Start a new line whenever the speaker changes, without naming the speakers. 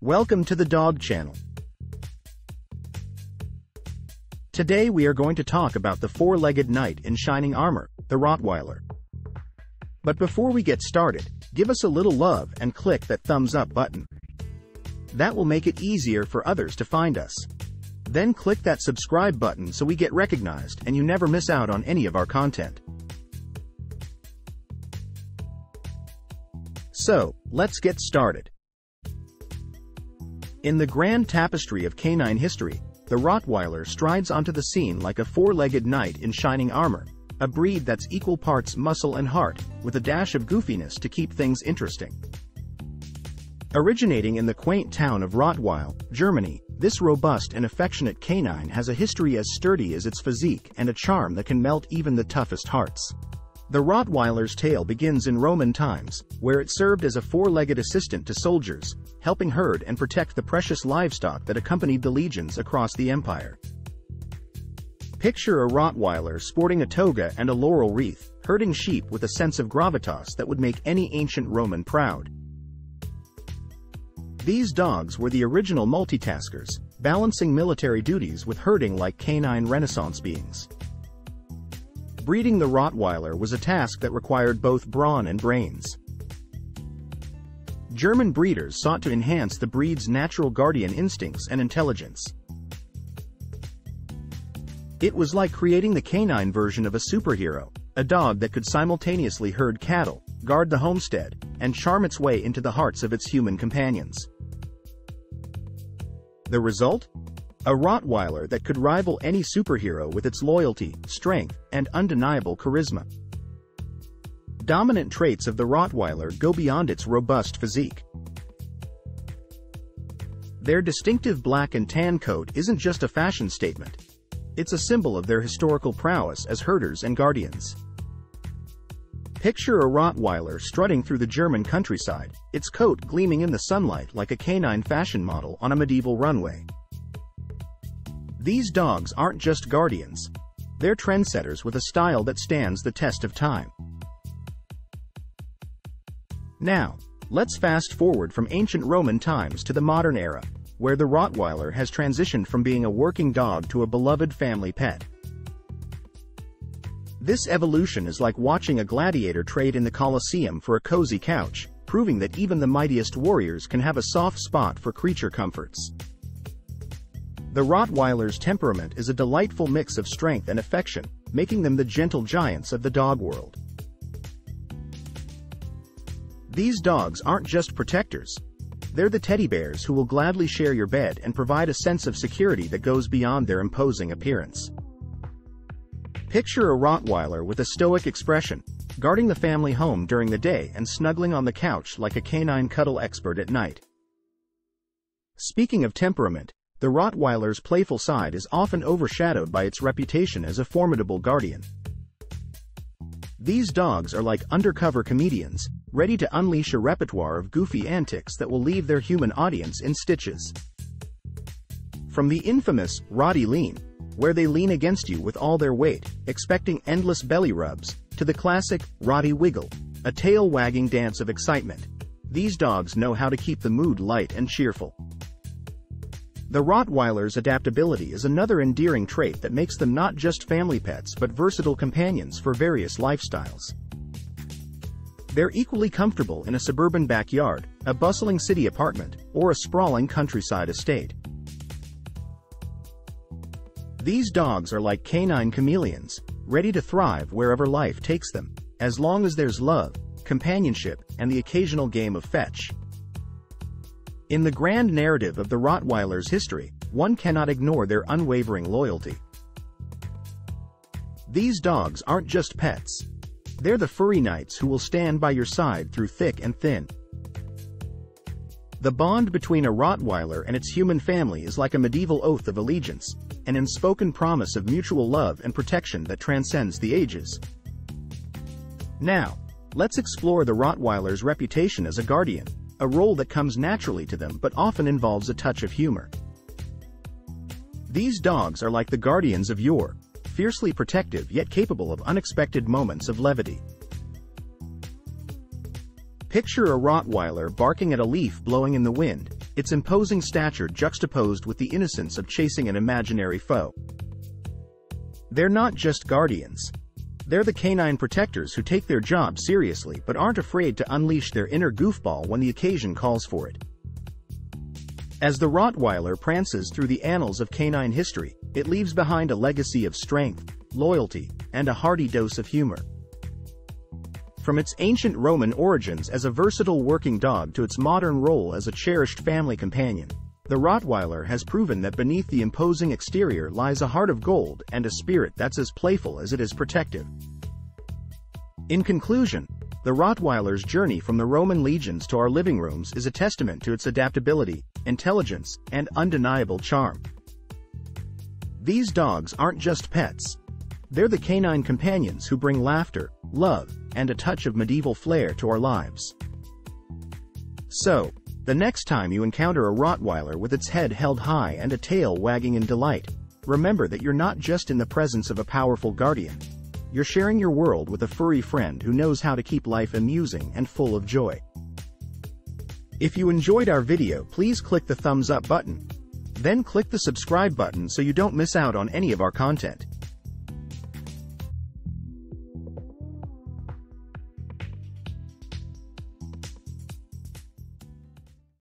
Welcome to the Dog Channel. Today we are going to talk about the four-legged knight in shining armor, the Rottweiler. But before we get started, give us a little love and click that thumbs up button. That will make it easier for others to find us. Then click that subscribe button so we get recognized and you never miss out on any of our content. So, let's get started. In the grand tapestry of canine history, the Rottweiler strides onto the scene like a four-legged knight in shining armor, a breed that's equal parts muscle and heart, with a dash of goofiness to keep things interesting. Originating in the quaint town of Rottweil, Germany, this robust and affectionate canine has a history as sturdy as its physique and a charm that can melt even the toughest hearts. The Rottweiler's tale begins in Roman times, where it served as a four-legged assistant to soldiers, helping herd and protect the precious livestock that accompanied the legions across the empire. Picture a Rottweiler sporting a toga and a laurel wreath, herding sheep with a sense of gravitas that would make any ancient Roman proud. These dogs were the original multitaskers, balancing military duties with herding like canine renaissance beings. Breeding the Rottweiler was a task that required both brawn and brains. German breeders sought to enhance the breed's natural guardian instincts and intelligence. It was like creating the canine version of a superhero, a dog that could simultaneously herd cattle, guard the homestead, and charm its way into the hearts of its human companions. The result? A Rottweiler that could rival any superhero with its loyalty, strength, and undeniable charisma. Dominant traits of the Rottweiler go beyond its robust physique. Their distinctive black and tan coat isn't just a fashion statement. It's a symbol of their historical prowess as herders and guardians. Picture a Rottweiler strutting through the German countryside, its coat gleaming in the sunlight like a canine fashion model on a medieval runway. These dogs aren't just guardians. They're trendsetters with a style that stands the test of time. Now, let's fast forward from ancient Roman times to the modern era, where the Rottweiler has transitioned from being a working dog to a beloved family pet. This evolution is like watching a gladiator trade in the Colosseum for a cozy couch, proving that even the mightiest warriors can have a soft spot for creature comforts. The Rottweiler's temperament is a delightful mix of strength and affection, making them the gentle giants of the dog world. These dogs aren't just protectors. They're the teddy bears who will gladly share your bed and provide a sense of security that goes beyond their imposing appearance. Picture a Rottweiler with a stoic expression, guarding the family home during the day and snuggling on the couch like a canine cuddle expert at night. Speaking of temperament, the Rottweiler's playful side is often overshadowed by its reputation as a formidable guardian. These dogs are like undercover comedians, ready to unleash a repertoire of goofy antics that will leave their human audience in stitches. From the infamous Rottie Lean, where they lean against you with all their weight, expecting endless belly rubs, to the classic Rottie Wiggle, a tail-wagging dance of excitement. These dogs know how to keep the mood light and cheerful. The Rottweiler's adaptability is another endearing trait that makes them not just family pets but versatile companions for various lifestyles. They're equally comfortable in a suburban backyard, a bustling city apartment, or a sprawling countryside estate. These dogs are like canine chameleons, ready to thrive wherever life takes them, as long as there's love, companionship, and the occasional game of fetch. In the grand narrative of the Rottweiler's history, one cannot ignore their unwavering loyalty. These dogs aren't just pets. They're the furry knights who will stand by your side through thick and thin. The bond between a Rottweiler and its human family is like a medieval oath of allegiance, an unspoken promise of mutual love and protection that transcends the ages. Now, let's explore the Rottweiler's reputation as a guardian a role that comes naturally to them but often involves a touch of humor. These dogs are like the guardians of yore, fiercely protective yet capable of unexpected moments of levity. Picture a Rottweiler barking at a leaf blowing in the wind, its imposing stature juxtaposed with the innocence of chasing an imaginary foe. They're not just guardians. They're the canine protectors who take their job seriously but aren't afraid to unleash their inner goofball when the occasion calls for it. As the Rottweiler prances through the annals of canine history, it leaves behind a legacy of strength, loyalty, and a hearty dose of humor. From its ancient Roman origins as a versatile working dog to its modern role as a cherished family companion, the Rottweiler has proven that beneath the imposing exterior lies a heart of gold and a spirit that's as playful as it is protective. In conclusion, the Rottweiler's journey from the Roman legions to our living rooms is a testament to its adaptability, intelligence, and undeniable charm. These dogs aren't just pets. They're the canine companions who bring laughter, love, and a touch of medieval flair to our lives. So, the next time you encounter a Rottweiler with its head held high and a tail wagging in delight, remember that you're not just in the presence of a powerful guardian. You're sharing your world with a furry friend who knows how to keep life amusing and full of joy. If you enjoyed our video please click the thumbs up button. Then click the subscribe button so you don't miss out on any of our content.